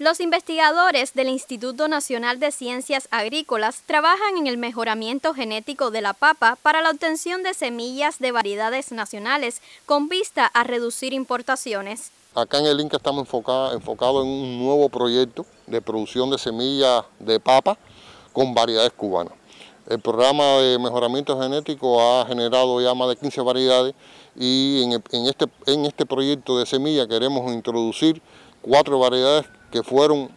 Los investigadores del Instituto Nacional de Ciencias Agrícolas trabajan en el mejoramiento genético de la papa para la obtención de semillas de variedades nacionales con vista a reducir importaciones. Acá en el INCA estamos enfocados en un nuevo proyecto de producción de semillas de papa con variedades cubanas. El programa de mejoramiento genético ha generado ya más de 15 variedades y en, este, en este proyecto de semilla queremos introducir cuatro variedades que fueron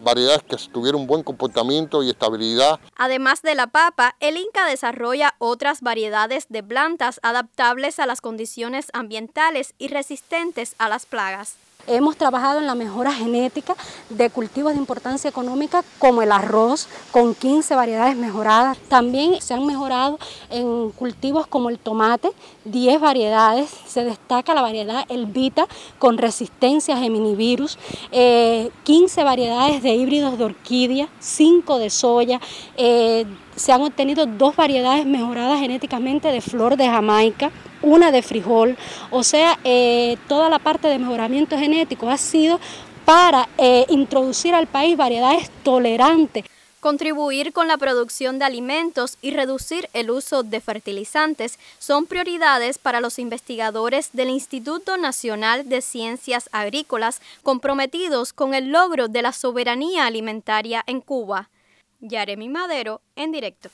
variedades que tuvieron buen comportamiento y estabilidad. Además de la papa, el Inca desarrolla otras variedades de plantas adaptables a las condiciones ambientales y resistentes a las plagas. Hemos trabajado en la mejora genética de cultivos de importancia económica como el arroz, con 15 variedades mejoradas. También se han mejorado en cultivos como el tomate, 10 variedades. Se destaca la variedad Elvita con resistencia a geminivirus, 15 eh, variedades de híbridos de orquídea, 5 de soya. Eh, se han obtenido dos variedades mejoradas genéticamente de flor de Jamaica, una de frijol, o sea, eh, toda la parte de mejoramiento genético ha sido para eh, introducir al país variedades tolerantes. Contribuir con la producción de alimentos y reducir el uso de fertilizantes son prioridades para los investigadores del Instituto Nacional de Ciencias Agrícolas comprometidos con el logro de la soberanía alimentaria en Cuba. Yaremi Madero en directo.